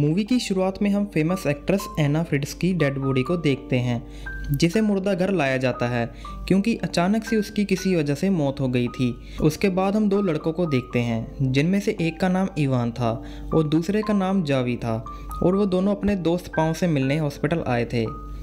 Movie की शुरुआत में हम फ़ेमस एक्ट्रेस एना फ्रिड्स की डेड बॉडी को देखते हैं, जिसे मुर्दा घर लाया जाता है, क्योंकि अचानक से उसकी किसी वजह से मौत हो गई थी। उसके बाद हम दो लड़कों को देखते हैं, जिनमें से एक का नाम इवान था और दूसरे का नाम जावी था, और वो दोनों अपने दोस्त पाँव से मिलने हॉस्पिटल आए थे।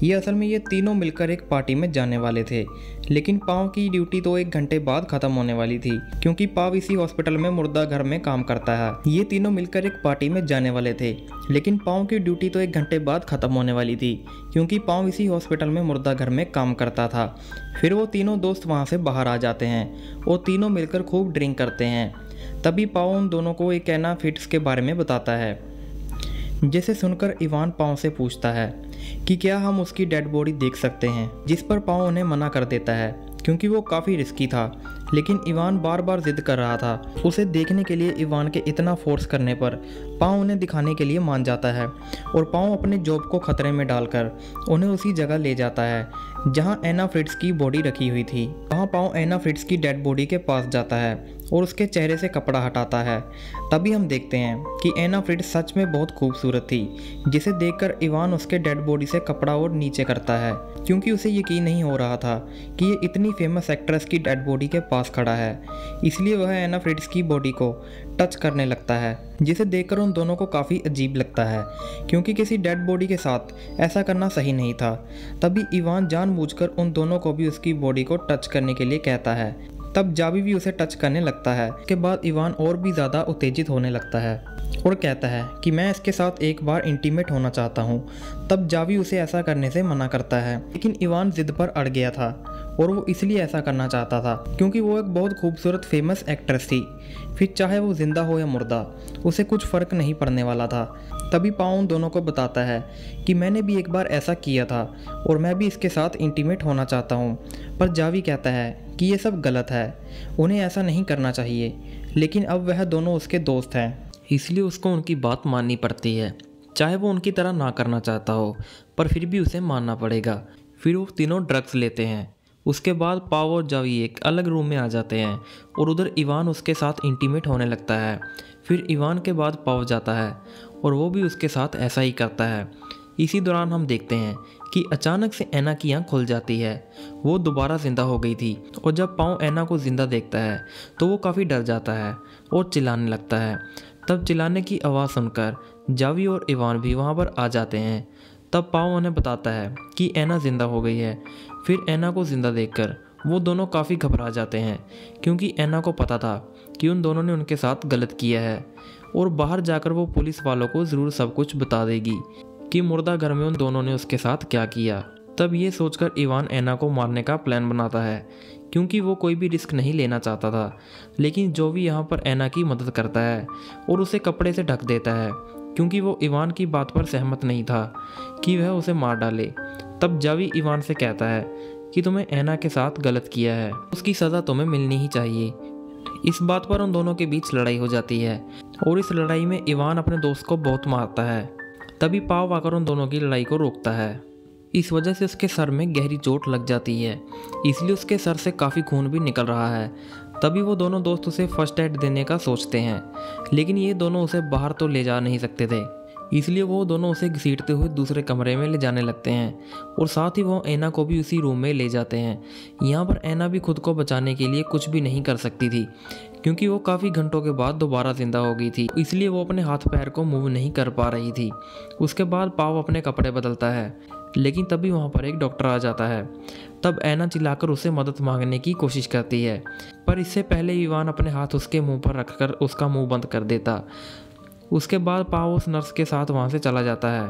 ये असल में ये तीनों मिलकर एक पार्टी में जाने वाले थे। लेकिन पाव की ड्यूटी तो एक घंटे बाद ख़त्म होने वाली थी, क्योंकि पाव इसी हॉस्पिटल में मुर्दा घर में काम करता है। ये तीनों मिलकर एक पार्टी में जाने वाले थे, लेकिन पाव की ड्यूटी तो एक घंटे बाद ख़त्म होने वाली थी, क्योंकि पाव इसी हॉस्पिटल में मुर्दा घर में काम करता था। फिर वो तीनों दोस्त वहाँ से बाहर आ जाते हैं और तीनों मिलकर खूब ड्रिंक करते हैं। तभी पाव उन दोनों को एक एना फिट्स के बारे में बताता है, जिसे सुनकर इवान पाव से पूछता है कि क्या हम उसकी डेड बॉडी देख सकते हैं, जिस पर पाव उन्हें मना कर देता है, क्योंकि वो काफ़ी रिस्की था। लेकिन इवान बार बार जिद कर रहा था। उसे देखने के लिए इवान के इतना फोर्स करने पर पाँव उन्हें दिखाने के लिए मान जाता है और पाँव अपने जॉब को खतरे में डालकर उन्हें उसी जगह ले जाता है, जहाँ एना फ्रिट्स की बॉडी रखी हुई थी। वहाँ पाँव एना फ्रिट्स की डेड बॉडी के पास जाता है। और उसके चेहरे से कपड़ा हटाता है। तभी हम देखते हैं कि एना फ्रिट्स सच में बहुत खूबसूरत थी, जिसे देखकर इवान उसके डेड बॉडी से कपड़ा और नीचे करता है, क्योंकि उसे यकीन नहीं हो रहा था कि ये इतनी फ़ेमस एक्ट्रेस की डेड बॉडी के पास खड़ा है। इसलिए वह एना फ्रिट्स की बॉडी को टच करने लगता है, जिसे देखकर उन दोनों को काफ़ी अजीब लगता है, क्योंकि किसी डेड बॉडी के साथ ऐसा करना सही नहीं था। तभी इवान जानबूझकर उन दोनों को भी उसकी बॉडी को टच करने के लिए कहता है। तब जावी भी उसे टच करने लगता है। उसके बाद इवान और भी ज़्यादा उत्तेजित होने लगता है और कहता है कि मैं इसके साथ एक बार इंटीमेट होना चाहता हूँ। तब जावी उसे ऐसा करने से मना करता है। लेकिन इवान जिद पर अड़ गया था और वो इसलिए ऐसा करना चाहता था क्योंकि वो एक बहुत खूबसूरत फ़ेमस एक्ट्रेस थी। फिर चाहे वो ज़िंदा हो या मुर्दा, उसे कुछ फ़र्क नहीं पड़ने वाला था। तभी पाउन दोनों को बताता है कि मैंने भी एक बार ऐसा किया था और मैं भी इसके साथ इंटीमेट होना चाहता हूँ। पर जावी कहता है कि ये सब गलत है। उन्हें ऐसा नहीं करना चाहिए, लेकिन अब वह दोनों उसके दोस्त हैं। इसलिए उसको उनकी बात माननी पड़ती है। चाहे वो उनकी तरह ना करना चाहता हो, पर फिर भी उसे मानना पड़ेगा। फिर वो तीनों ड्रग्स लेते हैं। उसके बाद पाव और जावी एक अलग रूम में आ जाते हैं और उधर इवान उसके साथ इंटीमेट होने लगता है। फिर इवान के बाद पाव जाता है और वो भी उसके साथ ऐसा ही करता है। इसी दौरान हम देखते हैं कि अचानक से ऐना की आँख खुल जाती है। वो दोबारा ज़िंदा हो गई थी और जब पाँव ऐना को ज़िंदा देखता है तो वो काफ़ी डर जाता है और चिल्लाने लगता है। तब चिल्लाने की आवाज़ सुनकर जावी और इवान भी वहाँ पर आ जाते हैं। तब पाँव उन्हें बताता है कि ऐना ज़िंदा हो गई है। फिर ऐना को ज़िंदा देखकर वो दोनों काफ़ी घबरा जाते हैं, क्योंकि ऐना को पता था कि उन दोनों ने उनके साथ गलत किया है और बाहर जाकर वो पुलिस वालों को ज़रूर सब कुछ बता देगी। कि मुर्दा घर में उन दोनों ने उसके साथ क्या किया। तब ये सोचकर इवान ऐना को मारने का प्लान बनाता है, क्योंकि वो कोई भी रिस्क नहीं लेना चाहता था। लेकिन जो भी यहाँ पर ऐना की मदद करता है, और उसे कपड़े से ढक देता है, क्योंकि वो इवान की बात पर सहमत नहीं था कि वह उसे मार डाले। तब जावी इवान से कहता है कि तुम्हें ऐना के साथ गलत किया है। उसकी सज़ा तुम्हें मिलनी ही चाहिए। इस बात पर उन दोनों के बीच लड़ाई हो जाती है, और इस लड़ाई में इवान अपने दोस्त को बहुत मारता है। तभी पाव आकर उन दोनों की लड़ाई को रोकता है। इस वजह से उसके सर में गहरी चोट लग जाती है, इसलिए उसके सर से काफ़ी खून भी निकल रहा है। तभी वो दोनों दोस्त उसे फ़र्स्ट एड देने का सोचते हैं, लेकिन ये दोनों उसे बाहर तो ले जा नहीं सकते थे। इसलिए वो दोनों उसे घसीटते हुए दूसरे कमरे में ले जाने लगते हैं और साथ ही वो ऐना को भी उसी रूम में ले जाते हैं। यहाँ पर ऐना भी खुद को बचाने के लिए कुछ भी नहीं कर सकती थी, क्योंकि वो काफ़ी घंटों के बाद दोबारा ज़िंदा हो गई थी। इसलिए वो अपने हाथ पैर को मूव नहीं कर पा रही थी। उसके बाद पाव अपने कपड़े बदलता है, लेकिन तभी वहाँ पर एक डॉक्टर आ जाता है। तब ऐना चिल्लाकर उसे मदद मांगने की कोशिश करती है, पर इससे पहले ईवान अपने हाथ उसके मुँह पर रखकर उसका मुँह बंद कर देता। उसके बाद पाव उस नर्स के साथ वहाँ से चला जाता है।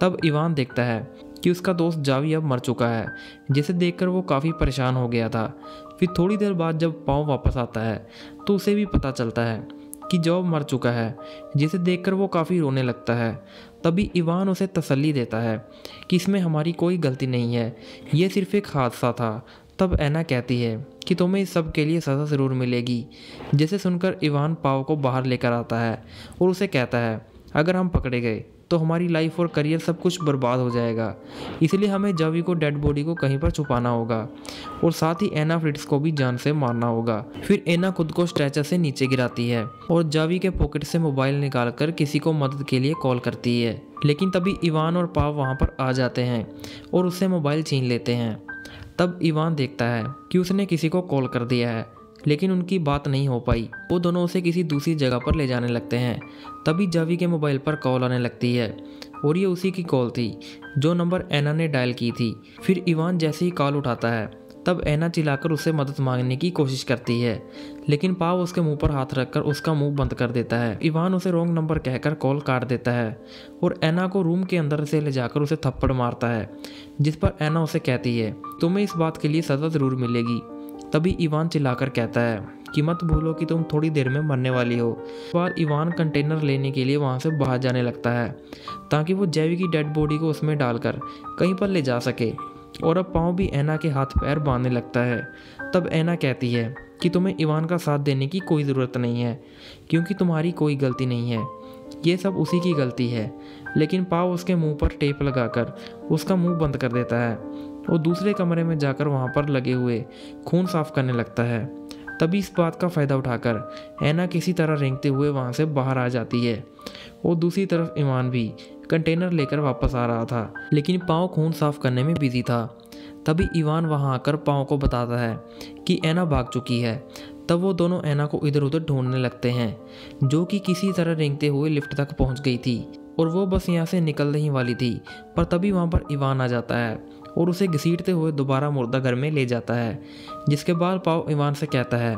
तब इवान देखता है कि उसका दोस्त जावी अब मर चुका है, जिसे देखकर वो काफ़ी परेशान हो गया था। फिर थोड़ी देर बाद जब पाँव वापस आता है तो उसे भी पता चलता है कि जॉब मर चुका है, जिसे देखकर वो काफ़ी रोने लगता है। तभी इवान उसे तसल्ली देता है कि इसमें हमारी कोई गलती नहीं है, ये सिर्फ़ एक हादसा था तब ऐना कहती है कि तुम्हें इस सब के लिए सज़ा ज़रूर मिलेगी। जिसे सुनकर इवान पाव को बाहर लेकर आता है और उसे कहता है, अगर हम पकड़े गए तो हमारी लाइफ और करियर सब कुछ बर्बाद हो जाएगा। इसलिए हमें जावी को डेड बॉडी को कहीं पर छुपाना होगा और साथ ही एना फ्रिट्स को भी जान से मारना होगा। फिर एना खुद को स्ट्रेचर से नीचे गिराती है और जावी के पॉकेट से मोबाइल निकाल कर किसी को मदद के लिए कॉल करती है। लेकिन तभी इवान और पाव वहाँ पर आ जाते हैं और उससे मोबाइल छीन लेते हैं। तब इवान देखता है कि उसने किसी को कॉल कर दिया है, लेकिन उनकी बात नहीं हो पाई। वो दोनों उसे किसी दूसरी जगह पर ले जाने लगते हैं। तभी जावी के मोबाइल पर कॉल आने लगती है, और ये उसी की कॉल थी, जो नंबर एना ने डायल की थी। फिर इवान जैसे ही कॉल उठाता है तब ऐना चिल्लाकर उसे मदद मांगने की कोशिश करती है। लेकिन पाव उसके मुँह पर हाथ रखकर उसका मुँह बंद कर देता है। इवान उसे रॉन्ग नंबर कहकर कॉल काट देता है और ऐना को रूम के अंदर से ले जाकर उसे थप्पड़ मारता है, जिस पर ऐना उसे कहती है, तुम्हें इस बात के लिए सज़ा ज़रूर मिलेगी। तभी इवान चिल्लाकर कहता है कि मत भूलो कि तुम थोड़ी देर में मरने वाली हो। बार इवान कंटेनर लेने के लिए वहाँ से बाहर जाने लगता है, ताकि वो जैवी की डेड बॉडी को उसमें डालकर कहीं पर ले जा सके। और अब पाँव भी ऐना के हाथ पैर बांधने लगता है। तब ऐना कहती है कि तुम्हें इवान का साथ देने की कोई ज़रूरत नहीं है, क्योंकि तुम्हारी कोई गलती नहीं है। ये सब उसी की गलती है। लेकिन पाव उसके मुँह पर टेप लगाकर उसका मुँह बंद कर देता है वो दूसरे कमरे में जाकर वहाँ पर लगे हुए खून साफ़ करने लगता है। तभी इस बात का फ़ायदा उठाकर ऐना किसी तरह रेंगते हुए वहाँ से बाहर आ जाती है। और दूसरी तरफ़ ईमान भी कंटेनर लेकर वापस आ रहा था, लेकिन पाँव खून साफ़ करने में बिज़ी था। तभी ईवान वहाँ आकर पाँव को बताता है कि ऐना भाग चुकी है। तब वो दोनों ऐना को इधर उधर ढूँढने लगते हैं, जो कि किसी तरह रेंगते हुए लिफ्ट तक पहुँच गई थी। और वो बस यहाँ से निकलने ही वाली थी, पर तभी वहाँ पर ईवान आ जाता है। और उसे घसीटते हुए दोबारा मुर्दा घर में ले जाता है, जिसके बाद पाव ईवान से कहता है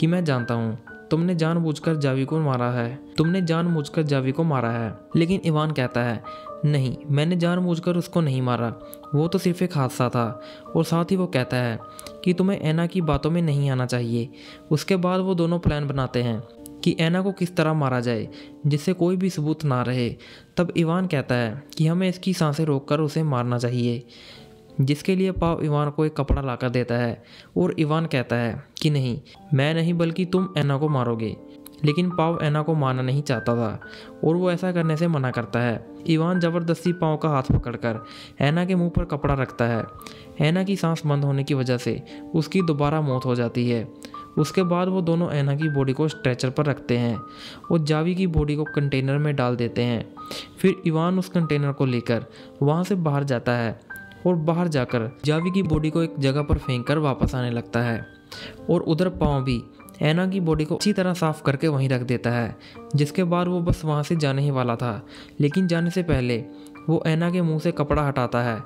कि मैं जानता हूँ, तुमने जानबूझकर जावी को मारा है। तुमने जानबूझकर जावी को मारा है। लेकिन ईवान कहता है, नहीं, मैंने जानबूझकर उसको नहीं मारा। वो तो सिर्फ़ एक हादसा था। और साथ ही वो कहता है कि तुम्हें ऐना की बातों में नहीं आना चाहिए। उसके बाद वो दोनों प्लान बनाते हैं कि ऐना को किस तरह मारा जाए, जिससे कोई भी सबूत ना रहे। तब ईवान कहता है कि हमें इसकी साँसें रोककर उसे मारना चाहिए। जिसके लिए पाव इवान को एक कपड़ा लाकर देता है और इवान कहता है कि नहीं, मैं नहीं बल्कि तुम ऐना को मारोगे। लेकिन पाव ऐना को मारना नहीं चाहता था और वो ऐसा करने से मना करता है। इवान ज़बरदस्ती पाव का हाथ पकड़कर ऐना के मुँह पर कपड़ा रखता है। ऐना की सांस बंद होने की वजह से उसकी दोबारा मौत हो जाती है। उसके बाद वो दोनों ऐना की बॉडी को स्ट्रेचर पर रखते हैं और जावी की बॉडी को कंटेनर में डाल देते हैं। फिर इवान उस कंटेनर को लेकर वहाँ से बाहर जाता है। और बाहर जाकर जावी की बॉडी को एक जगह पर फेंक कर वापस आने लगता है। और उधर पाँव भी ऐना की बॉडी को अच्छी तरह साफ़ करके वहीं रख देता है, जिसके बाद वो बस वहाँ से जाने ही वाला था। लेकिन जाने से पहले वो ऐना के मुँह से कपड़ा हटाता है।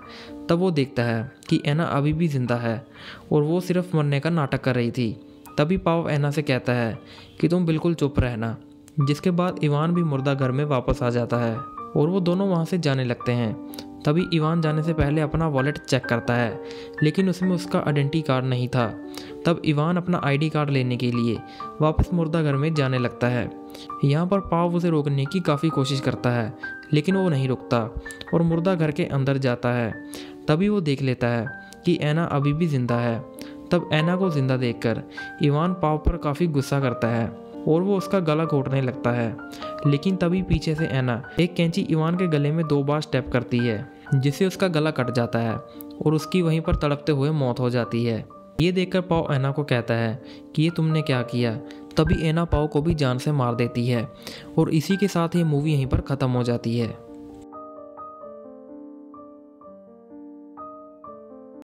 तब वो देखता है कि ऐना अभी भी ज़िंदा है और वो सिर्फ़ मरने का नाटक कर रही थी। तभी पाव ऐना से कहता है कि तुम बिल्कुल चुप रहना, जिसके बाद ईवान भी मुर्दा घर में वापस आ जाता है और वो दोनों वहाँ से जाने लगते हैं। तभी ईवान जाने से पहले अपना वॉलेट चेक करता है, लेकिन उसमें उसका आइडेंटी कार्ड नहीं था। तब ईवान अपना आईडी कार्ड लेने के लिए वापस मुर्दा घर में जाने लगता है। यहाँ पर पाव उसे रोकने की काफ़ी कोशिश करता है, लेकिन वो नहीं रुकता और मुर्दा घर के अंदर जाता है। तभी वो देख लेता है कि ऐना अभी भी ज़िंदा है। तब ऐना को ज़िंदा देखकर ईवान पाव पर काफ़ी गुस्सा करता है और वो उसका गला घोटने लगता है। लेकिन तभी पीछे से ऐना एक कैंची इवान के गले में दो बार स्टेप करती है। जिससे उसका गला कट जाता है और उसकी वहीं पर तड़पते हुए मौत हो जाती है। ये देखकर पाओ ऐना को कहता है कि ये तुमने क्या किया? तभी ऐना पाओ को भी जान से मार देती है और इसी के साथ ये मूवी यहीं पर ख़त्म हो जाती है।